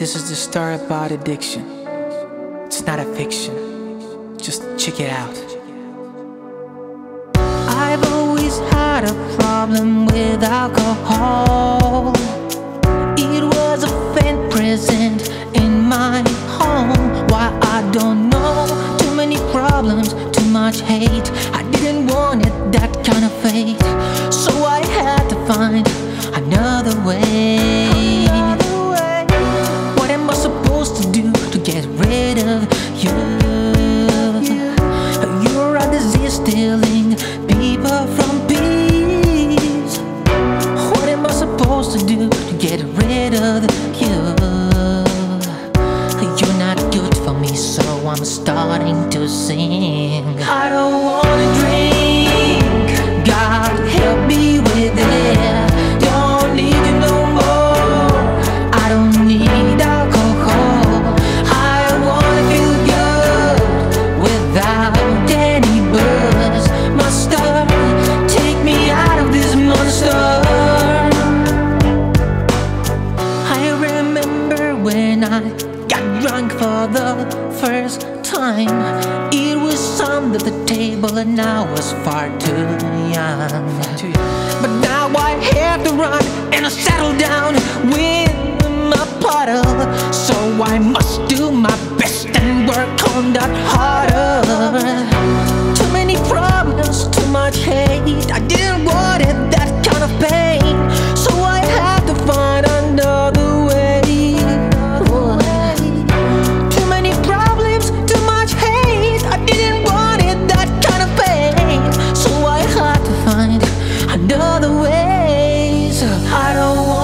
This is the story about addiction. It's not a fiction. Just check it out. I've always had a problem with alcohol. It was a faint present in my home. Why I don't know. Too many problems, too much hate. I didn't want it that kind of fate. Stealing people from peace. What am I supposed to do to get rid of you? You're not good for me, so I'm starting to sing. I don't wanna drink. First time. It was under the table and I was far too young. But now I have to run and I settle down with my puddle. So I must do my best and work on that harder. So